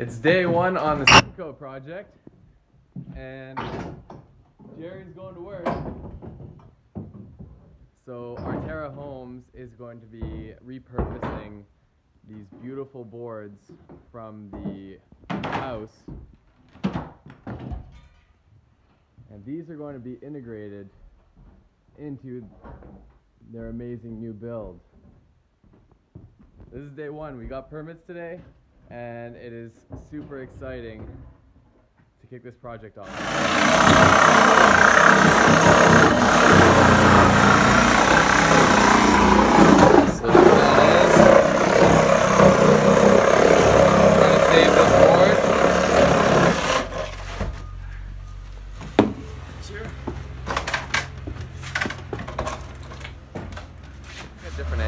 It's day one on the Simcoe project, and Jerry's going to work. So Arterra Homes is going to be repurposing these beautiful boards from the house. And these are going to be integrated into their amazing new build. This is day one. We got permits today, and it is super exciting to kick this project off. different